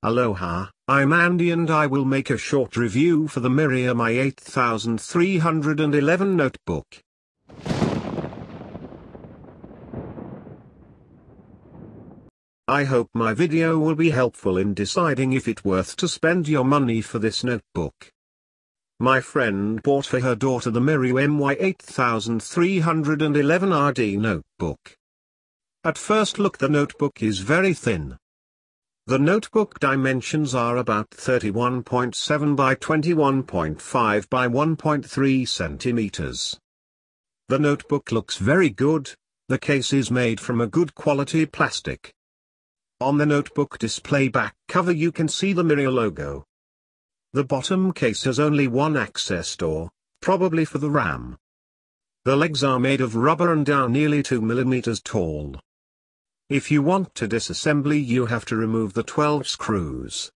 Aloha, I'm Andy and I will make a short review for the Myria My 8311 notebook. I hope my video will be helpful in deciding if it's worth to spend your money for this notebook. My friend bought for her daughter the Myria My 8311 RD notebook. At first look the notebook is very thin. The notebook dimensions are about 31.7 by 21.5 by 1.3 centimeters. The notebook looks very good, the case is made from a good quality plastic. On the notebook display back cover you can see the Myria logo. The bottom case has only one access door, probably for the RAM. The legs are made of rubber and are nearly 2 millimeters tall. If you want to disassembly you have to remove the 12 screws.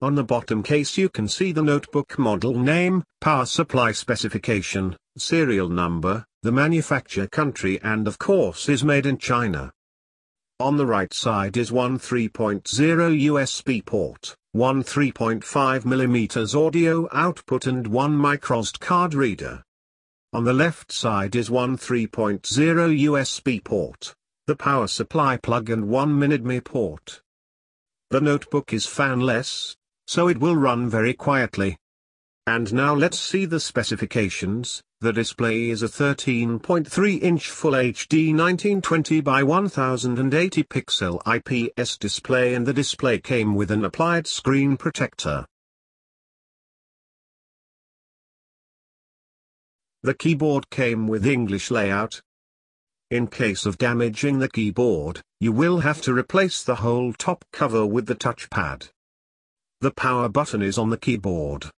On the bottom case you can see the notebook model name, power supply specification, serial number, the manufacture country and of course is made in China. On the right side is one 3.0 USB port, one 3.5mm audio output and one microSD card reader. On the left side is one 3.0 USB port, the power supply plug and one mini-DMI port. The notebook is fanless, so it will run very quietly. And now let's see the specifications, the display is a 13.3-inch Full HD 1920 by 1080 pixel IPS display and the display came with an applied screen protector. The keyboard came with English layout, in case of damaging the keyboard, you will have to replace the whole top cover with the touchpad. The power button is on the keyboard.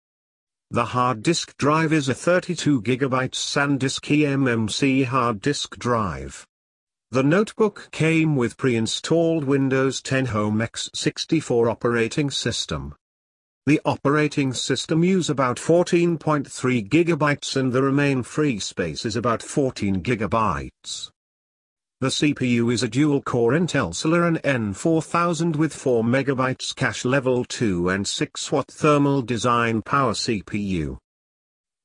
The hard disk drive is a 32GB SanDisk eMMC hard disk drive. The notebook came with pre-installed Windows 10 Home x64 operating system. The operating system use about 14.3 GB and the remain free space is about 14 GB. The CPU is a dual-core Intel Celeron N4000 with 4 MB cache level 2 and 6-watt thermal design power CPU.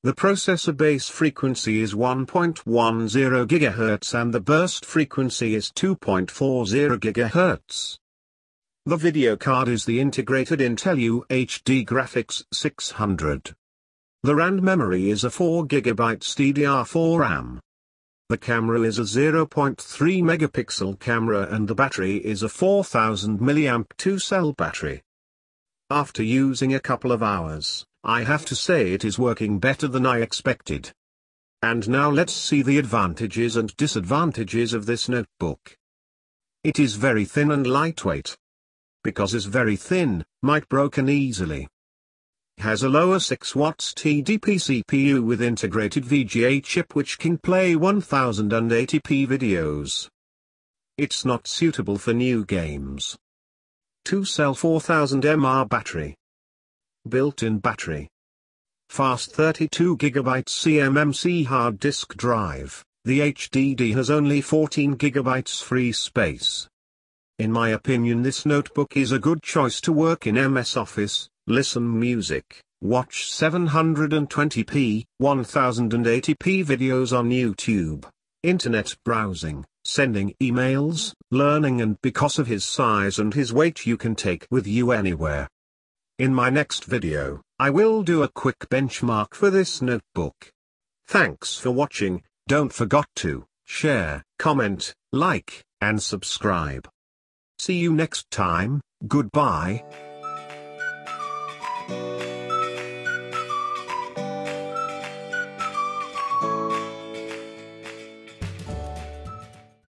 The processor base frequency is 1.10 GHz and the burst frequency is 2.40 GHz. The video card is the integrated Intel UHD Graphics 600. The RAM memory is a 4 GB DDR4 RAM. The camera is a 0.3 megapixel camera and the battery is a 4000 mAh 2-cell battery. After using a couple of hours, I have to say it is working better than I expected. And now let's see the advantages and disadvantages of this notebook. It is very thin and lightweight. Because it's very thin, might broken easily has a lower 6 watts TDP CPU with integrated VGA chip which can play 1080p videos. It's not suitable for new games. 2-cell 4000 mAh battery. Built-in battery. Fast 32GB eMMC hard disk drive, the HDD has only 14GB free space. In my opinion this notebook is a good choice to work in MS Office, listen music, watch 720p, 1080p videos on YouTube, internet browsing, sending emails, learning and because of his size and his weight you can take with you anywhere. In my next video, I will do a quick benchmark for this notebook. Thanks for watching, don't forget to share, comment, like, and subscribe. See you next time, goodbye.